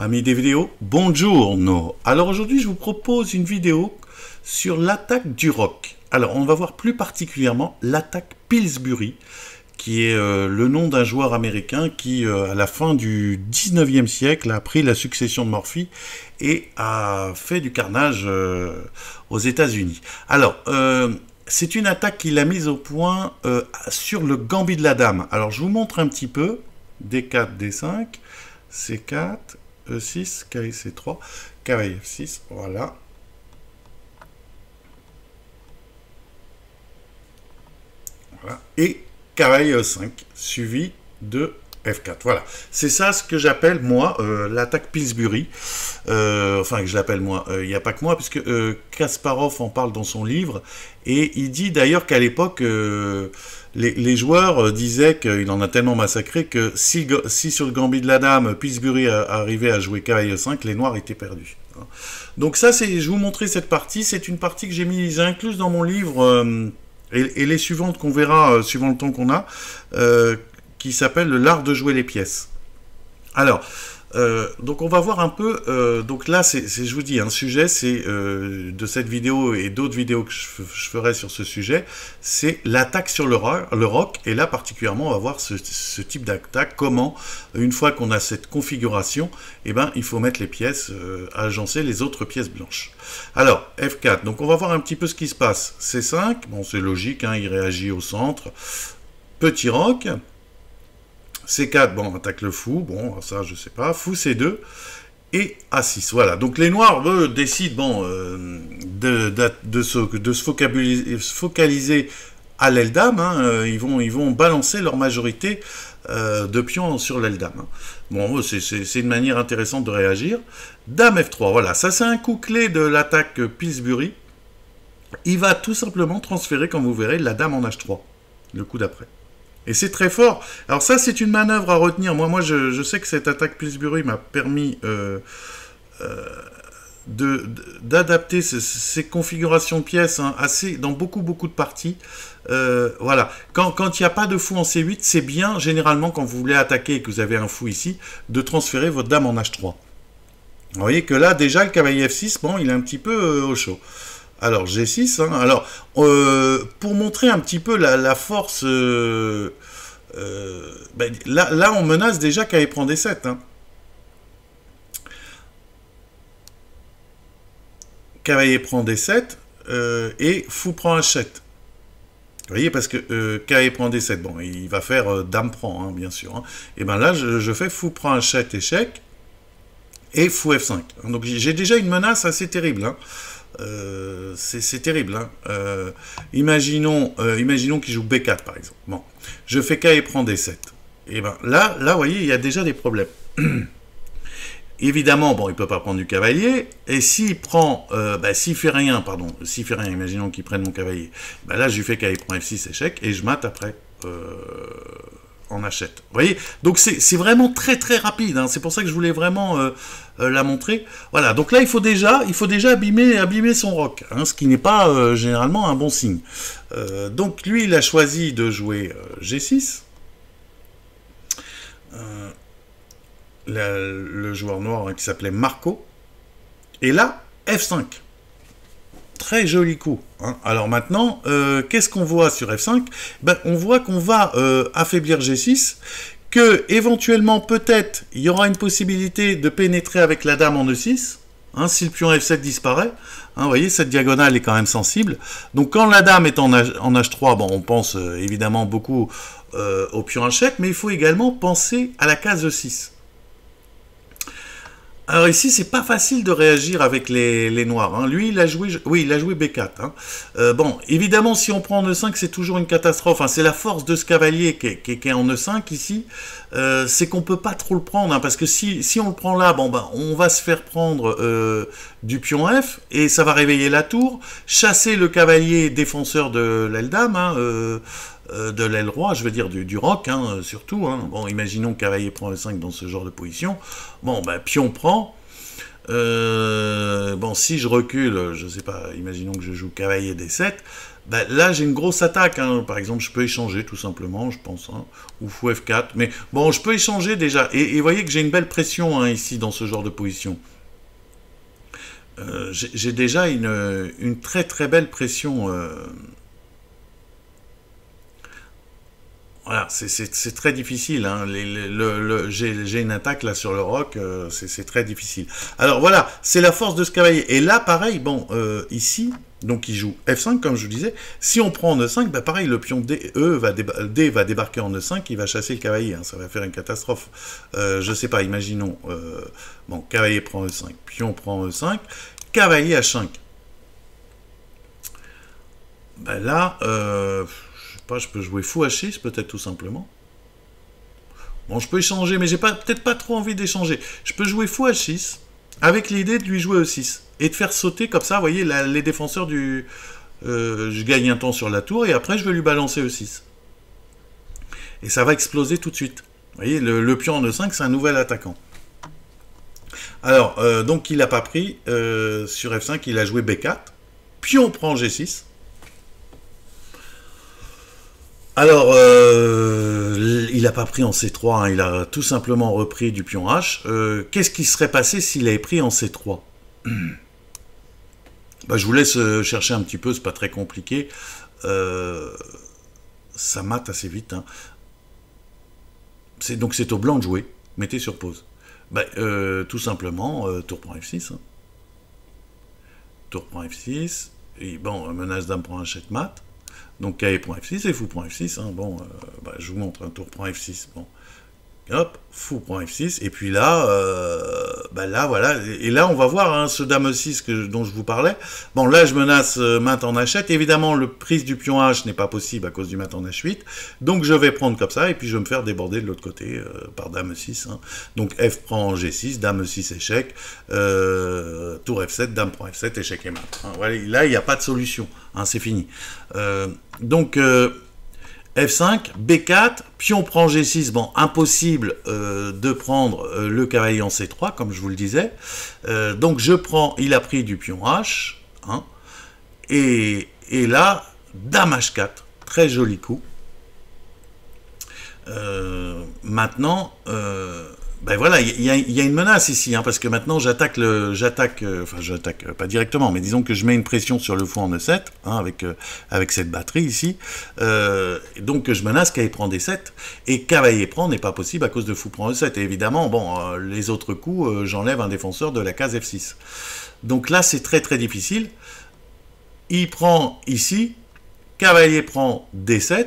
Amis des vidéos, bonjour. Alors aujourd'hui, je vous propose une vidéo sur l'attaque du rock. Alors, on va voir plus particulièrement l'attaque Pillsbury, qui est euh, le nom d'un joueur américain qui, euh, à la fin du 19e siècle, a pris la succession de Morphy et a fait du carnage euh, aux États-Unis. Alors, c'est une attaque qu'il a mise au point sur le gambit de la dame. Alors, je vous montre un petit peu. D4, D5, C4, E6, cavalier C3, cavalier F6, voilà. Voilà. Et cavalier E5, suivi de F4. Voilà, c'est ça ce que j'appelle, moi, euh, l'attaque Pillsbury. Euh, enfin, je l'appelle moi, euh, il n'y a pas que moi, puisque Kasparov en parle dans son livre, et il dit d'ailleurs qu'à l'époque, les, joueurs disaient qu'il en a tellement massacré que si, sur le gambit de la dame, Pillsbury arrivait à jouer cavalier 5, les noirs étaient perdus. Donc ça, c'est, je vous montrer cette partie, c'est une partie que j'ai mise incluse dans mon livre... Et, les suivantes qu'on verra suivant le temps qu'on a, qui s'appelle L'art de jouer les pièces. Alors, euh, donc on va voir un peu, euh, donc là c'est, je vous dis, un sujet c'est euh, de cette vidéo et d'autres vidéos que je, ferai sur ce sujet, c'est l'attaque sur le, le, rock, et là particulièrement on va voir ce, type d'attaque, comment une fois qu'on a cette configuration, eh ben, il faut mettre les pièces, agencer les autres pièces blanches. Alors, F4, donc on va voir un petit peu ce qui se passe. C5, bon c'est logique, hein, il réagit au centre, petit rock, C4, bon, attaque le fou, bon, ça, je sais pas. Fou C2 et A6. Voilà, donc les noirs, eux, décident, bon, euh, de, se, focaliser, à l'aile dame, hein, euh, ils, vont, ils vont balancer leur majorité euh, de pions sur l'aile dame. Hein. Bon, c'est une manière intéressante de réagir. Dame F3, voilà, ça c'est un coup clé de l'attaque Pillsbury. Il va tout simplement transférer, comme vous verrez, la dame en H3, le coup d'après. Et c'est très fort. Alors ça, c'est une manœuvre à retenir. Moi, moi je, sais que cette attaque Pillsbury m'a permis euh, euh, d'adapter ces, configurations de pièces hein, assez, dans beaucoup, beaucoup de parties. Euh, voilà. Quand il n'y a pas de fou en C8, c'est bien, généralement, quand vous voulez attaquer et que vous avez un fou ici, de transférer votre dame en H3. Vous voyez que là, déjà, le cavalier F6, bon, il est un petit peu au chaud. Alors G6, hein. alors euh, pour montrer un petit peu la, force, euh, euh, ben, là, on menace déjà qu'elle prend des 7. Hein. Prend des 7 et fou prend un 7. Vous voyez, parce que cavalier prend des 7, bon, il va faire dame prend, hein, bien sûr. Et bien là, je, je, fais fou prend un 7 échec et fou F5. Donc j'ai déjà une menace assez terrible. Euh, c'est terrible. Hein. Euh, imaginons, euh, imaginons qu'il joue B4 par exemple. Bon, je fais K et prend D7. Et ben là, là, vous voyez, il y a déjà des problèmes. Évidemment, bon, il peut pas prendre du cavalier. Et s'il prend, bah, s'il fait rien, pardon, s'il fait rien, imaginons qu'il prenne mon cavalier. Ben là, je lui fais K et prend F6 échec et je mate après achète. Voyez? Donc c'est vraiment très très rapide. Hein. C'est pour ça que je voulais vraiment euh, euh, la montrer. Voilà. Donc là, il faut déjà, il faut déjà abîmer, abîmer son rock, hein, ce qui n'est pas euh, généralement un bon signe. donc lui, il a choisi de jouer G6. le joueur noir hein, qui s'appelait Marco. Et là, F5. Très joli coup. Hein. Alors maintenant, euh, qu'est-ce qu'on voit sur F5 ben, On voit qu'on va euh, affaiblir G6, que éventuellement peut-être il y aura une possibilité de pénétrer avec la dame en E6, hein, si le pion F7 disparaît. Hein, vous voyez, cette diagonale est quand même sensible. Donc quand la dame est en, H, 3 bon, on pense euh, évidemment beaucoup au pion H7, mais il faut également penser à la case E6. Alors ici, c'est pas facile de réagir avec les, noirs. Hein. Lui, il a joué, oui, il a joué B4. Hein. Euh, bon, évidemment, si on prend en E5, c'est toujours une catastrophe. Hein. C'est la force de ce cavalier qui est, en E5 ici. Euh, c'est qu'on peut pas trop le prendre, parce que si, on le prend là, bon, ben, on va se faire prendre euh, du pion F, et ça va réveiller la tour, chasser le cavalier défenseur de l'aile de l'aile roi, je veux dire du, roc, hein, surtout. Hein. Bon, imaginons cavalier prend le 5 dans ce genre de position. Bon, ben, pion prend. Euh, bon, si je recule, je sais pas, imaginons que je joue cavalier D7, ben, là j'ai une grosse attaque. Hein. Par exemple, je peux échanger tout simplement, je pense, hein, ou fou F4. Mais bon, je peux échanger déjà. Et vous voyez que j'ai une belle pression ici dans ce genre de position. Euh, j'ai déjà une, très très belle pression. Euh, Voilà, c'est très difficile. Hein. J'ai une attaque là sur le roc, euh, c'est très difficile. Alors voilà, c'est la force de ce cavalier. Et là, pareil, bon, euh, ici, donc il joue F5, comme je vous disais. Si on prend en E5, bah pareil, le pion D, e va, débarquer en E5, il va chasser le cavalier. Hein. ça va faire une catastrophe. Euh, je sais pas, imaginons. Euh, bon, cavalier prend E5, pion prend E5, cavalier H5. Ben là, je peux jouer fou H6 peut-être tout simplement. Bon, je peux échanger, mais j'ai peut-être pas trop envie d'échanger. Je peux jouer fou H6 avec l'idée de lui jouer E6 et de faire sauter comme ça, vous voyez, les défenseurs du... Euh, je gagne un temps sur la tour et après je vais lui balancer E6. Et ça va exploser tout de suite. Vous voyez, le, pion en E5, c'est un nouvel attaquant. Alors, euh, donc il n'a pas pris euh, sur F5, il a joué B4. Pion prend G6. Alors, euh, il n'a pas pris en C3, hein, il a tout simplement repris du pion H. Euh, qu'est-ce qui serait passé s'il avait pris en C3 bah, Je vous laisse euh, chercher un petit peu, c'est pas très compliqué. ça mate assez vite. Hein. Donc c'est au blanc de jouer. Mettez sur pause. Bah, tout simplement, tour prend F6. Hein. Tour prend F6. Et bon, menace dame prend un mat. Donc F6 et fou.f6. Hein, bon, euh, bah, je vous montre un tour prend F6. Bon, hop, fou F6. Et puis là, euh, bah là, voilà. Et là, on va voir hein, ce dame 6 que, dont je vous parlais. Bon, là, je menace euh, en H7. Évidemment, le prise du pion H n'est pas possible à cause du mat en H8. Donc, je vais prendre comme ça. Et puis, je vais me faire déborder de l'autre côté euh, par dame 6. Hein. Donc, F prend G6, dame 6 échec. Euh, tour F7, dame prend F7, échec et mat. Hein. Voilà, là, il n'y a pas de solution. Hein, C'est fini. donc... F5, B4, pion prend G6, bon, impossible euh, de prendre euh, le cavalier en C3, comme je vous le disais. Euh, donc je prends, il a pris du pion H, hein, et, et, là, Dame H4, très joli coup. maintenant, ben voilà, il y, a une menace ici, hein, parce que maintenant j'attaque le, j'attaque, euh, enfin j'attaque euh, pas directement, mais disons que je mets une pression sur le fou en E7, hein, avec, euh, avec cette batterie ici, donc je menace cavalier prend D7, et cavalier prend n'est pas possible à cause de fou prend E7, et évidemment, bon, les autres coups, j'enlève un défenseur de la case F6. Donc là c'est très très difficile, il prend ici, cavalier prend D7,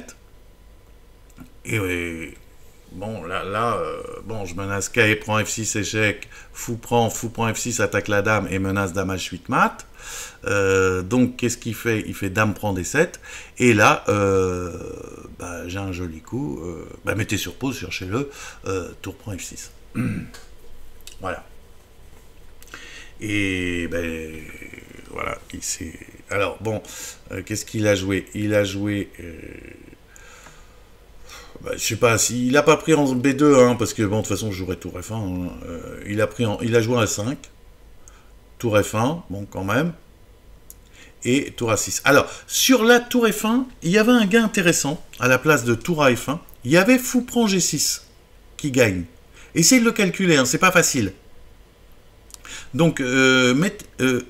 et Bon, là, là euh, bon, je menace K prend F6 échec, fou prend, fou prend F6 attaque la dame et menace dame H8 mat. Euh, donc, qu'est-ce qu'il fait? Il fait dame prend D7. Et là, euh, bah, j'ai un joli coup. Bah, mettez sur pause, cherchez-le. tour prend F6. voilà. Et ben voilà, il Alors bon, qu'est-ce qu'il a joué? Il a joué bah, je sais pas, s'il n'a pas pris en B2, hein, parce que bon, de toute façon, je jouerai tour F1. Hein, euh, il, a pris en, il a joué à 5, tour F1, bon, quand même, et tour A6. Alors, sur la tour F1, il y avait un gain intéressant, à la place de tour à F1, il y avait fou prend G6, qui gagne. Essayez de le calculer, hein, c'est pas facile. Donc, euh, euh,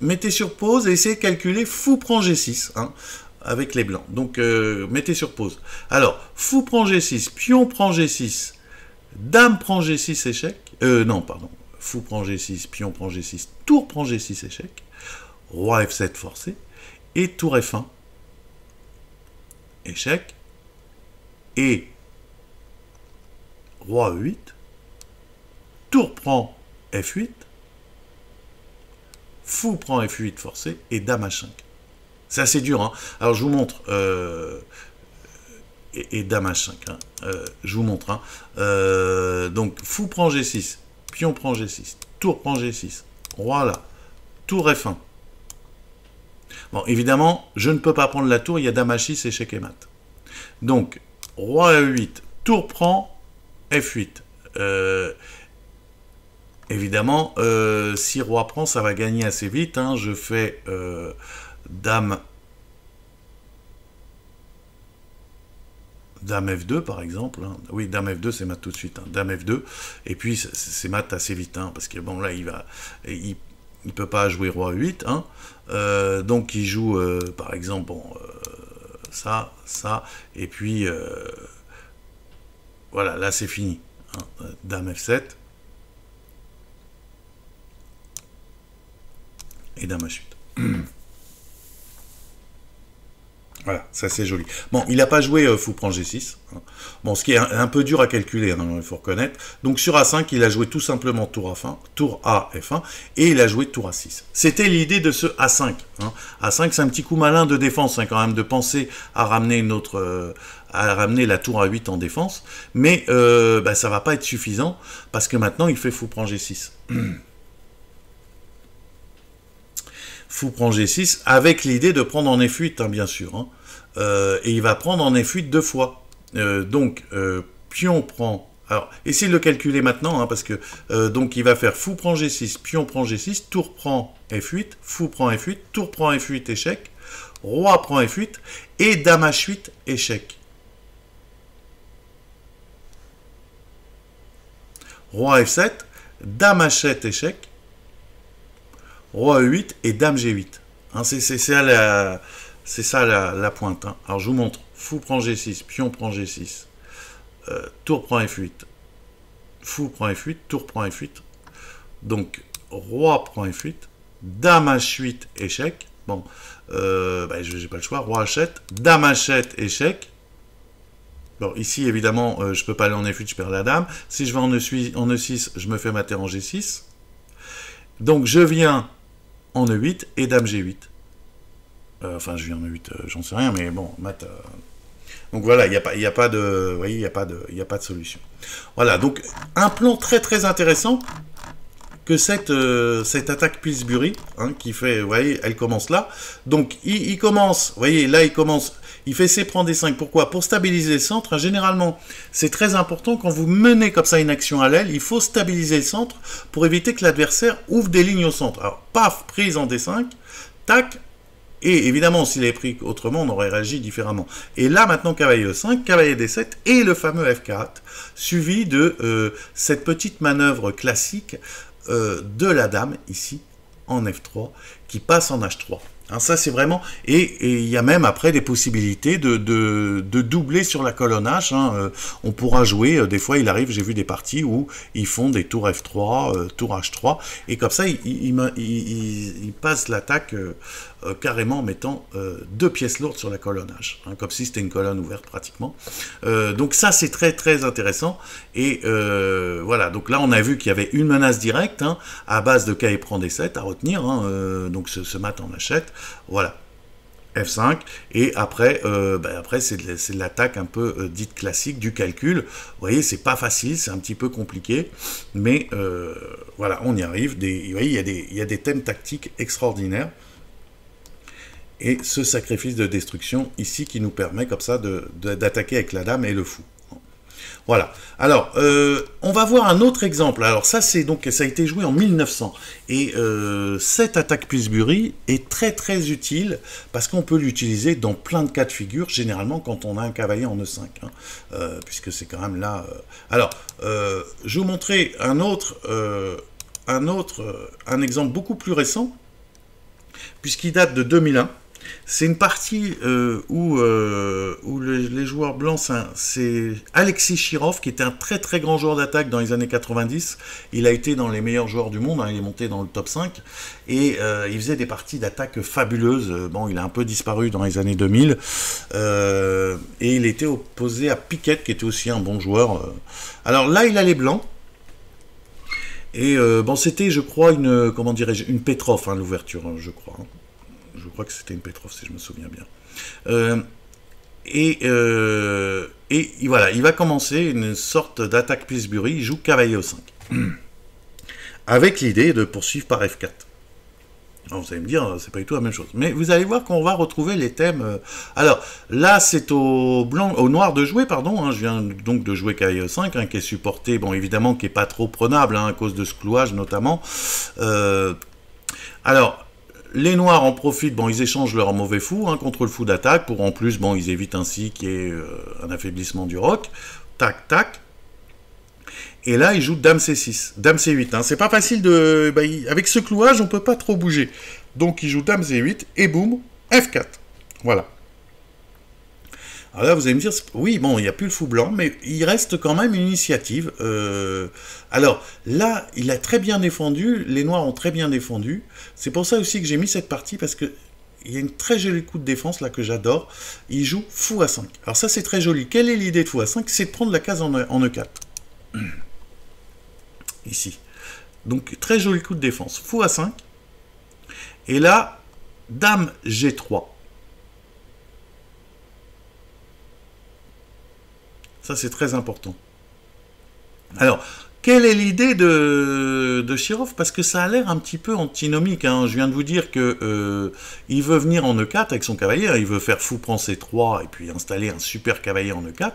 mettez sur pause et essayez de calculer fou prend G6. Hein avec les blancs. Donc, euh, mettez sur pause. Alors, fou prend G6, pion prend G6, dame prend G6, échec. Euh, non, pardon. Fou prend G6, pion prend G6, tour prend G6, échec. Roi F7 forcé. Et tour F1, échec. Et roi E8, tour prend F8, fou prend F8 forcé, et dame H5. C'est assez dur. Hein. Alors je vous montre. Euh, et, dame h5. Hein. Euh, je vous montre. Hein. Euh, donc fou prend G6. Pion prend G6. Tour prend G6. Roi là. Tour F1. Bon, évidemment, je ne peux pas prendre la tour. Il y a dame h6 échec et mat. Donc, roi E8. Tour prend F8. évidemment, si roi prend, ça va gagner assez vite. Hein. Je fais dame... Dame F2 par exemple. Hein. Oui, Dame F2 c'est mat tout de suite. Hein. Dame F2. Et puis c'est mat assez vite. Parce que bon là il va... Il, peut pas jouer roi 8. Euh, donc il joue par exemple bon, ça, ça. Et puis voilà, là c'est fini. Dame F7. et dame à Voilà, ça c'est joli. Bon, il n'a pas joué euh, fou prend G6. Hein. Bon, ce qui est un, peu dur à calculer, hein, il faut reconnaître. Donc sur A5, il a joué tout simplement tour A1, tour A, F1, et il a joué tour A6. C'était l'idée de ce A5. Hein. A5, c'est un petit coup malin de défense, quand même, de penser à ramener. Euh, à ramener la tour A8 en défense, mais euh, bah, ça va pas être suffisant, parce que maintenant il fait fou prend G6. Fou prend G6 avec l'idée de prendre en F8, hein, bien sûr. Hein. Euh, et il va prendre en F8 deux fois. Euh, donc, euh, pion prend... Alors, essayez de le calculer maintenant, hein, parce que... donc, il va faire fou prend G6, pion prend G6, tour prend F8, fou prend F8, tour prend F8, échec, roi prend F8, et dame H8, échec. Roi F7, dame H7, échec, roi E8 et dame G8. Hein, c'est ça, la, pointe. Hein. Alors je vous montre. Fou prend G6, pion prend G6, euh, tour prend F8, fou prend F8, tour prend F8. Donc roi prend F8, dame H8, échec. Bon, euh, bah, je n'ai pas le choix. Roi H7, dame H7, échec. Bon, ici, évidemment, euh, je ne peux pas aller en F8, je perds la dame. Si je vais en E6, en E6 je me fais ma terre en G6. Donc, je viens en E8 et Dame G8. Euh, enfin, je viens en E8, euh, j'en sais rien, mais bon, mat. Euh, donc voilà, il n'y a, a, pas de, a, a pas de solution. Voilà, donc un plan très très intéressant que cette, cette attaque Pillsbury, hein, qui fait, vous voyez, elle commence là. Donc il, commence, vous voyez, là il commence, il fait C prend D5. Pourquoi? Pour stabiliser le centre. Généralement, c'est très important quand vous menez comme ça une action à l'aile, il faut stabiliser le centre pour éviter que l'adversaire ouvre des lignes au centre. Alors, paf, prise en D5, tac, et évidemment, s'il avait pris autrement, on aurait réagi différemment. Et là, maintenant, cavalier E5, cavalier D7 et le fameux F4, suivi de euh, cette petite manœuvre classique euh, de la dame, ici, en F3, qui passe en H3. Hein, ça, c'est vraiment... Et il y a même après des possibilités de, de, doubler sur la colonnage. Hein, euh, on pourra jouer, euh, des fois, il arrive, j'ai vu des parties où ils font des tours F3, euh, tour H3, et comme ça, ils, passent l'attaque carrément en mettant deux pièces lourdes sur la colonnage, hein, comme si c'était une colonne ouverte pratiquement. donc ça, c'est très, très intéressant. Et voilà, donc là, on a vu qu'il y avait une menace directe, à base de K et prend des 7 à retenir, donc ce, ce mat en achète. Voilà. F5, et après, euh, ben après c'est de, l'attaque un peu euh, dite classique du calcul. Vous voyez, c'est pas facile, c'est un petit peu compliqué, mais euh, voilà, on y arrive. Vous voyez, il y, a des, il y a des thèmes tactiques extraordinaires. Et ce sacrifice de destruction ici qui nous permet comme ça d'attaquer avec la dame et le fou. Voilà. Alors, euh, on va voir un autre exemple. Alors ça, c'est donc ça a été joué en 1900. Et euh, cette attaque Pillsbury est très très utile parce qu'on peut l'utiliser dans plein de cas de figure, généralement quand on a un cavalier en E5, hein. euh, puisque c'est quand même là. Alors, je vais vous montrer un autre, exemple beaucoup plus récent, puisqu'il date de 2001. C'est une partie euh, où, euh, les, joueurs blancs, c'est Alexis Chirov, qui était un très très grand joueur d'attaque dans les années 90. Il a été dans les meilleurs joueurs du monde, hein, il est monté dans le top 5, et euh, il faisait des parties d'attaque fabuleuses. Bon, il a un peu disparu dans les années 2000, et il était opposé à Piquet, qui était aussi un bon joueur. Alors là, il a les blancs. Et bon, c'était, je crois, une, comment dirais-je, une Petrov, hein, l'ouverture, hein, je crois crois que c'était une Petrov si je me souviens bien. Euh, et, euh, et voilà, il va commencer une sorte d'attaque Pillsbury, il joue cavalier au 5. Avec l'idée de poursuivre par F4. vous allez me dire, c'est pas du tout la même chose. Mais vous allez voir qu'on va retrouver les thèmes. Euh, alors, là, c'est au blanc, au noir de jouer, pardon. Hein. je viens donc de jouer cavalier 5, hein, qui est supporté, bon, évidemment, qui est pas trop prenable, hein, à cause de ce clouage, notamment. Alors, les noirs en profitent, bon, ils échangent leur mauvais fou contre le fou d'attaque, pour en plus, bon, ils évitent ainsi qu'il y ait euh, un affaiblissement du roc. Tac, tac. Et là, il joue Dame C6, Dame C8. Hein. C'est pas facile de... Bah, avec ce clouage, on peut pas trop bouger. Donc il joue Dame C8 et boum, F4. Voilà. Alors là, vous allez me dire, oui, bon, il n'y a plus le fou blanc, mais il reste quand même une initiative. Euh, alors là, il a très bien défendu, les noirs ont très bien défendu. C'est pour ça aussi que j'ai mis cette partie, parce que il y a une très jolie coup de défense là que j'adore. Il joue fou à 5. Alors ça, c'est très joli. Quelle est l'idée de fou à 5 C'est de prendre la case en, en E4 ici. Donc très joli coup de défense. Fou à 5. Et là, Dame G3. Ça, c'est très important. Alors, quelle est l'idée de, de Parce que ça a l'air un petit peu antinomique. Hein. Je viens de vous dire que euh, il veut venir en E4 avec son cavalier. Il veut faire fou prend C3 et puis installer un super cavalier en E4.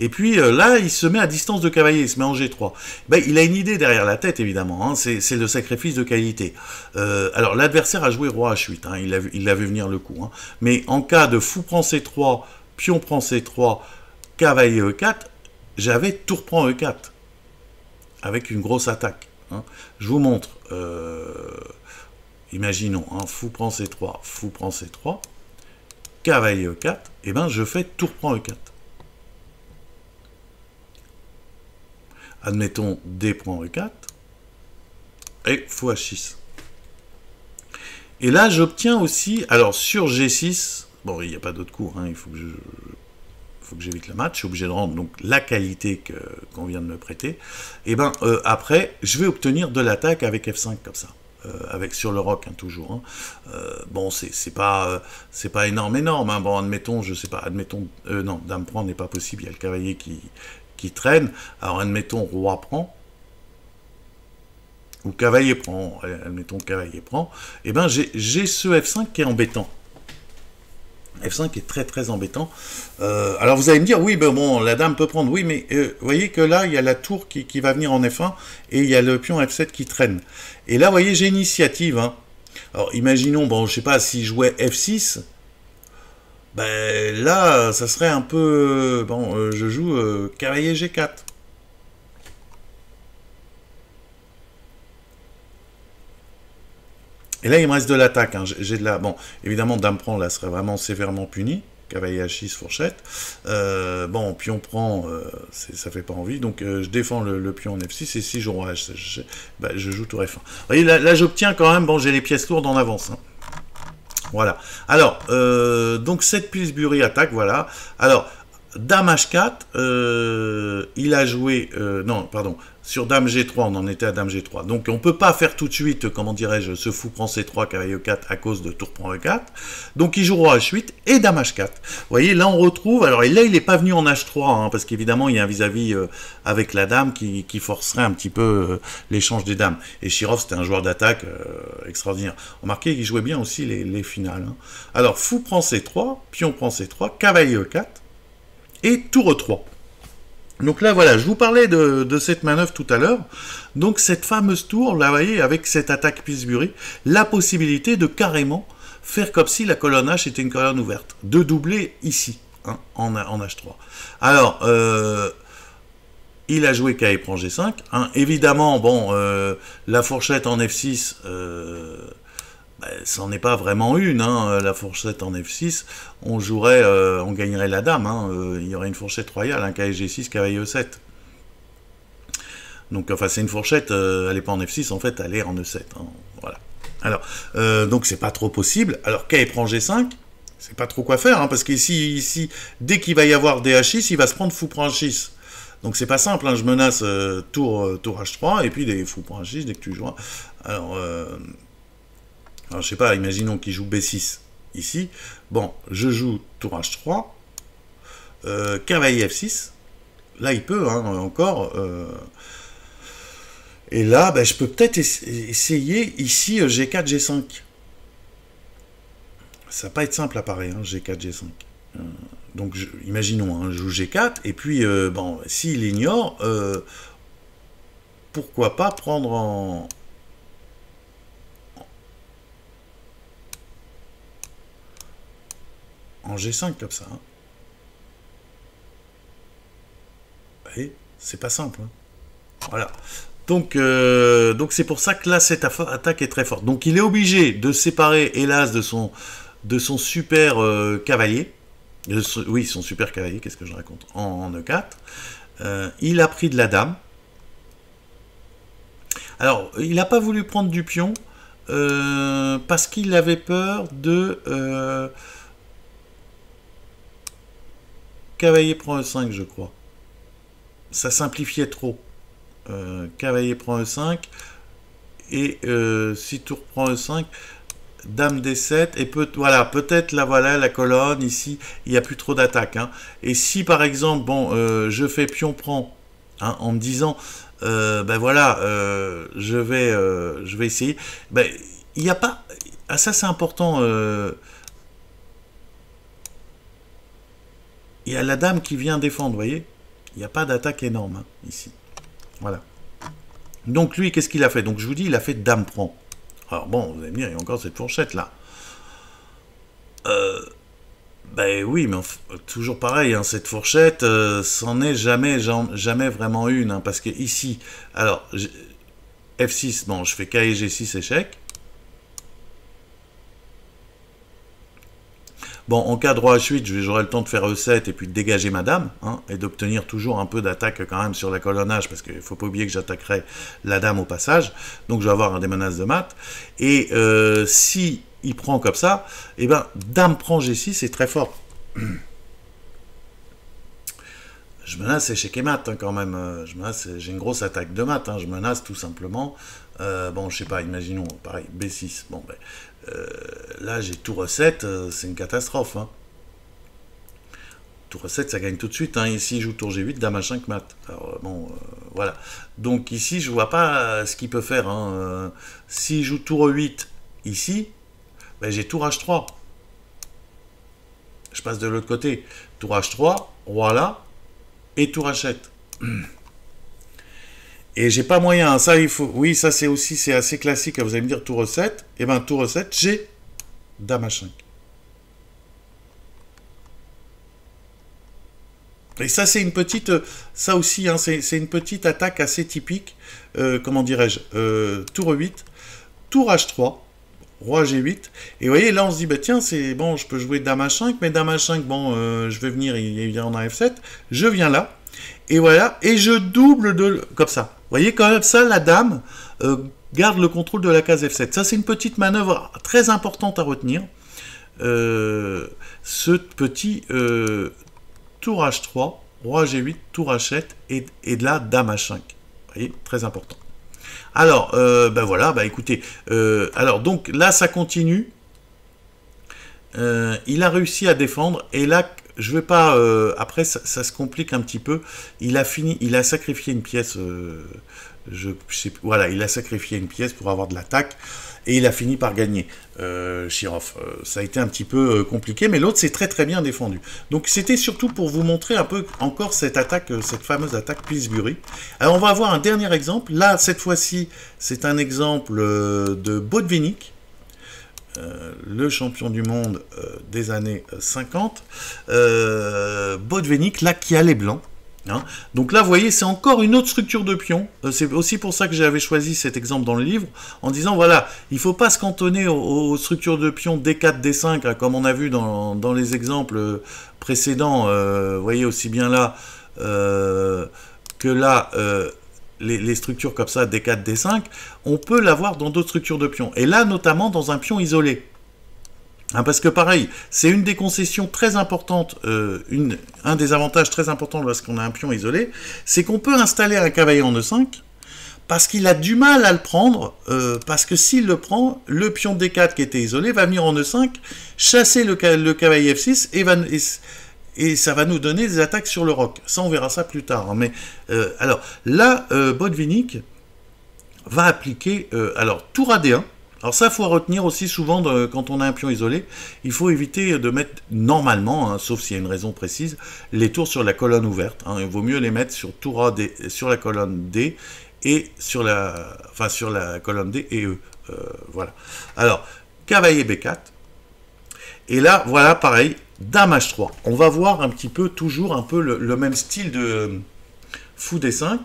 Et puis euh, là, il se met à distance de cavalier, il se met en G3. Ben, il a une idée derrière la tête, évidemment. Hein. C'est le sacrifice de qualité. Euh, alors, l'adversaire a joué roi H8. Hein. Il, a, il avait venir le coup. Hein. Mais en cas de fou prend C3, pion prend C3, cavalier E4, j'avais tour prend E4 avec une grosse attaque. Hein. Je vous montre. Euh, imaginons, hein, fou prend C3, fou prend C3, cavalier E4, et ben je fais tour prend E4. Admettons D prend E4, et fou H6. Et là, j'obtiens aussi, alors sur G6, bon, il n'y a pas d'autre cours, hein, il faut que je, que j'évite le match, je suis obligé de rendre donc la qualité qu'on vient de me prêter, et ben euh, après, je vais obtenir de l'attaque avec F5 comme ça. Euh, avec sur le rock hein, toujours. Hein. Euh, bon, c'est pas c'est pas énorme énorme. Hein. Bon, admettons, je sais pas, admettons, non, dame prend n'est pas possible. Il y a le cavalier qui qui traîne. Alors admettons roi prend ou cavalier prend. Admettons cavalier prend. Et eh ben j'ai ce F5 qui est embêtant. F5 est très très embêtant. Euh, alors vous allez me dire, oui, ben bon, la dame peut prendre, oui, mais euh, vous voyez que là, il y a la tour qui, va venir en F1 et il y a le pion F7 qui traîne. Et là, vous voyez, j'ai initiative. Hein. Alors imaginons, bon, je sais pas, si je jouais F6, ben là, ça serait un peu... Bon, euh, je joue cavalier G4. Et là, il me reste de l'attaque. Hein. J'ai de la... Bon, évidemment, dame prend, là, serait vraiment sévèrement puni. Cavalier H6, fourchette. Euh, bon, pion prend, euh, ça fait pas envie. Donc, euh, je défends le, pion en F6. Et si je, bah, je joue tour F1. Vous voyez, là, j'obtiens quand même... Bon, j'ai les pièces lourdes en avance. Hein. Voilà. Alors, donc, cette Pillsbury attaque, voilà. Alors, Dame H4, il a joué... non, pardon. Sur Dame G3, on en était à Dame G3. Donc on ne peut pas faire tout de suite, comment dirais-je, ce fou prend C3, cavalier E4 à cause de tour prend E4. Donc il joue roi H8 et Dame H4. Vous voyez, là on retrouve, alors là il n'est pas venu en H3, hein, parce qu'évidemment il y a un vis-à-vis euh, avec la dame qui, forcerait un petit peu euh, l'échange des dames. Et Shirov c'était un joueur d'attaque euh, extraordinaire. Remarquez qu'il jouait bien aussi les, finales. Hein. Alors fou prend C3, pion prend C3, cavalier E4 et tour E3. Donc là, voilà, je vous parlais de, cette manœuvre tout à l'heure. Donc cette fameuse tour, là, vous voyez, avec cette attaque Pillsbury, la possibilité de carrément faire comme si la colonne H était une colonne ouverte, de doubler ici, hein, en, H3. Alors, euh, il a joué K prend G5. Hein. Évidemment, bon, euh, la fourchette en F6, ben, c'en est pas vraiment une, hein, la fourchette en F6, on jouerait, euh, on gagnerait la dame, hein, euh, il y aurait une fourchette royale, un kg 6 cavalier E7. Donc, enfin, c'est une fourchette, euh, elle n'est pas en F6, en fait, elle est en E7, hein, voilà. Alors, donc c'est pas trop possible, alors K prend G5, c'est pas trop quoi faire, parce qu'ici, ici, dès qu'il va y avoir DH6, il va se prendre fou prend H6. Donc c'est pas simple, je menace tour, tour H3, et puis des fou prend H6 dès que tu joues. Alors, alors, je sais pas, imaginons qu'il joue B6 ici. Bon, je joue tour H3, euh, cavalier F6. Là, il peut, hein, encore. Euh. et là, ben, je peux peut-être essayer ici G4, euh, G5. ça va pas être simple à parer, hein, G4, G5. donc imaginons, hein, joue G4, et puis bon, s'il ignore, pourquoi pas prendre en, en G5 comme ça. Hein. c'est pas simple. Hein. Voilà. Donc, euh, donc c'est pour ça que là, cette attaque est très forte. Donc, il est obligé de séparer, hélas, de son, super euh, cavalier. oui, son super cavalier, qu'est-ce que je raconte? En, E4. Euh, il a pris de la dame. Alors, il n'a pas voulu prendre du pion parce qu'il avait peur de Cavalier prend E5, je crois. Ça simplifiait trop. Euh, cavalier prend E5. Et euh, si tour prend E5, Dame D7. Et peut, voilà, peut-être là, voilà, la colonne, ici, il n'y a plus trop d'attaque. Hein. Et si par exemple, bon, euh, je fais pion prend, hein, en me disant, ben voilà, je, vais, je vais essayer. Ben, il n'y a pas. Ah, ça, c'est important il y a la dame qui vient défendre, vous voyez Il n'y a pas d'attaque énorme, hein, ici. Voilà. Donc lui, qu'est-ce qu'il a fait? Donc je vous dis, il a fait dame prend. Alors bon, vous allez me dire, il y a encore cette fourchette là. Euh, ben oui, mais toujours pareil, hein, cette fourchette, euh, c'en est jamais, jamais vraiment une, hein, parce que ici, alors, F6, bon, je fais K et G6 échec. Bon, en cas de roi H8, j'aurai le temps de faire E7 et puis de dégager ma dame, hein, et d'obtenir toujours un peu d'attaque quand même sur la colonnage, parce qu'il ne faut pas oublier que j'attaquerai la dame au passage, donc je vais avoir des menaces de mat. Et euh, si il prend comme ça, eh ben dame prend G6, c'est très fort. Je menace échec et mat hein, quand même. Euh, je j'ai une grosse attaque de mat. Hein. Je menace tout simplement. Euh, bon, je sais pas, imaginons, pareil, B6. Bon, ben, euh, là, j'ai tour 7 euh, c'est une catastrophe. Hein. Tour 7 ça gagne tout de suite. Hein. Ici, il joue tour G8, dame H5, mat. Alors, bon, voilà. Donc ici, je vois pas ce qu'il peut faire. Hein. S'il joue tour 8 ici, ben, j'ai tour H3. Je passe de l'autre côté. Tour H3, roi là, et tour H7. Et j'ai pas moyen, ça il faut, oui ça c'est aussi, assez classique, vous allez me dire tour 7, et eh bien tour 7, j'ai dame h5. Et ça c'est une petite, ça aussi, hein, c'est une petite attaque assez typique, euh, comment dirais-je, euh, tour 8, tour h3, roi g8, et vous voyez là on se dit, bah tiens c'est bon, je peux jouer dame h5, mais dame h5, bon, euh, je vais venir, il vient en f7, je viens là, et voilà, et je double de, comme ça voyez, quand même, ça, la dame euh, garde le contrôle de la case F7. Ça, c'est une petite manœuvre très importante à retenir. Euh, ce petit euh, tour H3, roi G8, tour H7, et, de la dame H5. Vous voyez, très important. Alors, ben voilà, bah écoutez, alors donc là, ça continue. il a réussi à défendre, et là, je vais pas. Euh, après, ça, se complique un petit peu. Il a fini, il a sacrifié une pièce. Euh, voilà, il a sacrifié une pièce pour avoir de l'attaque et il a fini par gagner. Euh, euh, ça a été un petit peu compliqué, mais l'autre s'est très très bien défendu. Donc c'était surtout pour vous montrer un peu encore cette attaque, cette fameuse attaque Pillsbury. Alors on va avoir un dernier exemple. Là, cette fois-ci, c'est un exemple de Botvinnik. Euh, le champion du monde euh, des années 50, euh, Bodvenik, là qui a les blancs. Hein. Donc là, vous voyez, c'est encore une autre structure de pion. c'est aussi pour ça que j'avais choisi cet exemple dans le livre, en disant, voilà, il ne faut pas se cantonner aux, structures de pion D4, D5, hein, comme on a vu dans, dans les exemples précédents. vous voyez aussi bien là que là, les, structures comme ça, D4, D5, on peut l'avoir dans d'autres structures de pions. Et là, notamment dans un pion isolé. Hein, parce que pareil, c'est une des concessions très importantes, euh, un des avantages très importants lorsqu'on a un pion isolé, c'est qu'on peut installer un cavalier en E5, parce qu'il a du mal à le prendre, euh, parce que s'il le prend, le pion D4 qui était isolé va venir en E5, chasser le, cavalier F6 et, va, ça va nous donner des attaques sur le roc. Ça, on verra ça plus tard. Hein. Mais euh, alors là, euh, va appliquer euh, alors tour AD1. Alors ça, il faut retenir aussi souvent quand on a un pion isolé, il faut éviter de mettre normalement, hein, sauf s'il y a une raison précise, les tours sur la colonne ouverte. Hein. il vaut mieux les mettre sur tour A, sur la colonne D et sur la, enfin sur la colonne D et E. Euh, voilà. Alors, cavalier B4. Et là, voilà, pareil, dame H3. On va voir un petit peu, toujours un peu le, même style de fou D5.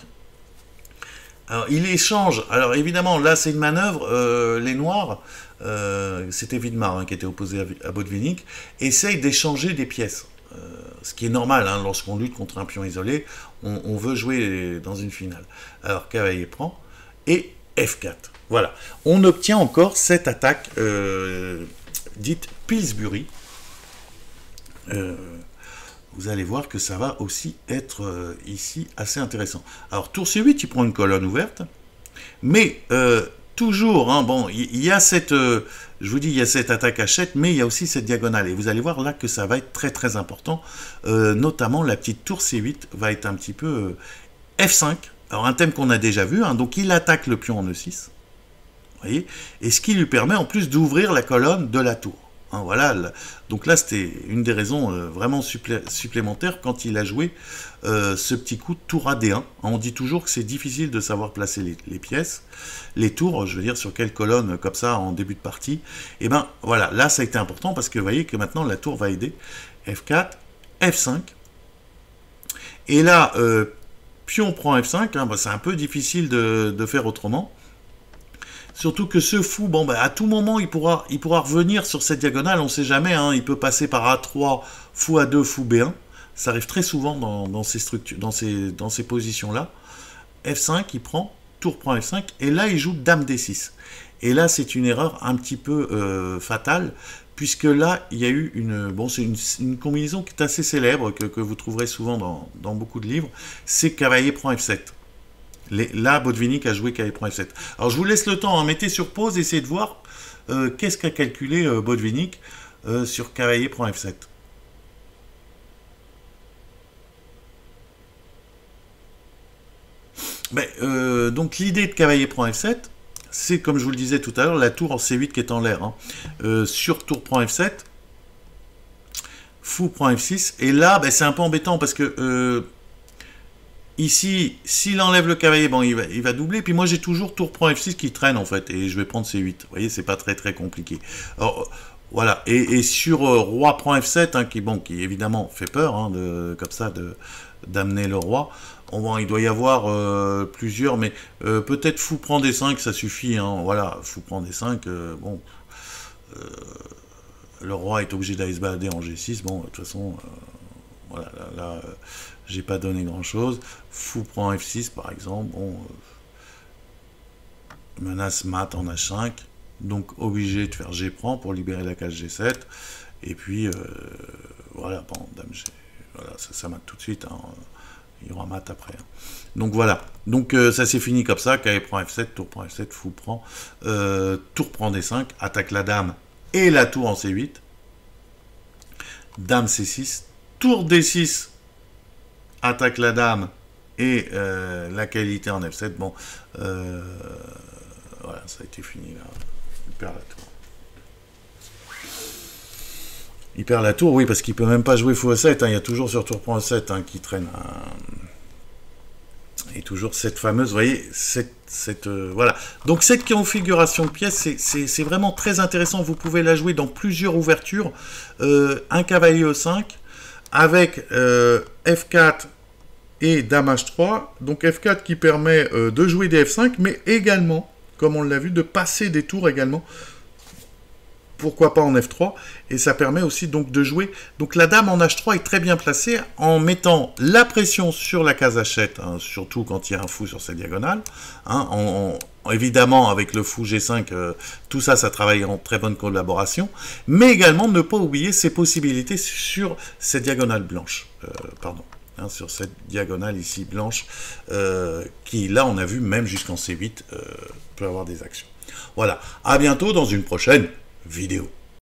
Alors, il échange. Alors, évidemment, là, c'est une manœuvre. Euh, les Noirs, euh, c'était Vidmar hein, qui était opposé à, à Botvinnik, essayent d'échanger des pièces. Euh, ce qui est normal, hein, lorsqu'on lutte contre un pion isolé, on, veut jouer dans une finale. Alors, cavalier prend, et F4. Voilà. On obtient encore cette attaque dite Pillsbury. Vous allez voir que ça va aussi être ici assez intéressant. Alors, tour C8, il prend une colonne ouverte, mais toujours, hein, bon, il y, a cette, euh, je vous dis, il y a cette attaque hachette, mais il y a aussi cette diagonale. Et vous allez voir là que ça va être très très important. Euh, notamment la petite tour C8 va être un petit peu euh, F5. Alors un thème qu'on a déjà vu, hein, donc il attaque le pion en E6. Voyez et ce qui lui permet en plus d'ouvrir la colonne de la tour. Hein, voilà, donc là c'était une des raisons euh, vraiment supplémentaires quand il a joué euh, ce petit coup de tour à D1. Hein, on dit toujours que c'est difficile de savoir placer les, pièces, les tours, je veux dire sur quelle colonne comme ça en début de partie. Et eh ben voilà, là ça a été important parce que vous voyez que maintenant la tour va aider. F4, F5. Et là, euh, pion prend F5, hein, bah, c'est un peu difficile de faire autrement. Surtout que ce fou, bon, bah, à tout moment, il pourra, il pourra revenir sur cette diagonale, on ne sait jamais, hein. il peut passer par A3, fou A2, fou B1. Ça arrive très souvent dans, ces structures, dans ces, dans ces positions-là. F5, il prend, tour prend F5, et là, il joue Dame D6. Et là, c'est une erreur un petit peu euh, fatale, puisque là, il y a eu une... Bon, c'est une, combinaison qui est assez célèbre, que, vous trouverez souvent dans, dans beaucoup de livres, c'est cavalier prend F7 là, Botvinnik a joué cavalier prend F7. Alors, je vous laisse le temps, hein, mettez sur pause, essayez de voir euh, qu'est-ce qu'a calculé euh, euh, sur cavalier prend F7. Ben, donc, l'idée de cavalier prend F7, c'est, comme je vous le disais tout à l'heure, la tour en C8 qui est en l'air. Hein. sur tour prend F7, fou prend F6, et là, ben, c'est un peu embêtant parce que Ici, s'il enlève le cavalier, bon, il va, il va doubler. Puis moi, j'ai toujours tour prend F6 qui traîne, en fait. Et je vais prendre C8. Vous voyez, c'est pas très, très compliqué. Alors, voilà. Et, sur euh, roi prend F7, hein, qui, bon, qui évidemment fait peur, hein, comme ça, d'amener le roi. Bon, il doit y avoir euh, plusieurs, mais euh, peut-être fou prend D5, ça suffit. Hein, voilà, fou prend D5, bon... le roi est obligé d'aller se balader en G6. Bon, de toute façon, voilà, là j'ai pas donné grand chose. Fou prend F6 par exemple, bon, euh, menace mat en H5, donc obligé de faire G prend pour libérer la case G7, et puis euh, voilà, bon, dame G, voilà, ça, ça mate tout de suite, hein. il y aura mat après. Hein. Donc voilà, donc euh, ça s'est fini comme ça, KE prend F7, tour prend F7, fou prend, tour prend D5, attaque la dame et la tour en C8, dame C6, tour D6 attaque la dame et euh, la qualité en F7. Bon, euh, voilà, ça a été fini là. Il perd la tour. Il perd la tour, oui, parce qu'il peut même pas jouer fou 7 hein. Il y a toujours sur tour point 7 hein, qui traîne. Et toujours cette fameuse, vous voyez, cette, cette euh, voilà. Donc cette configuration de pièces, c'est vraiment très intéressant. Vous pouvez la jouer dans plusieurs ouvertures. un cavalier E5, avec euh, F4 et Dame H3. Donc F4 qui permet euh, de jouer des F5, mais également, comme on l'a vu, de passer des tours également. Pourquoi pas en F3 Et ça permet aussi donc de jouer. Donc la dame en H3 est très bien placée en mettant la pression sur la case Hachette, hein, surtout quand il y a un fou sur cette diagonale. Hein, évidemment, avec le fou G5, euh, tout ça, ça travaille en très bonne collaboration. Mais également, ne pas oublier ses possibilités sur cette diagonale blanche. Euh, pardon. Hein, sur cette diagonale ici blanche, euh, qui là, on a vu, même jusqu'en C8, peut avoir des actions. Voilà. À bientôt dans une prochaine vidéo.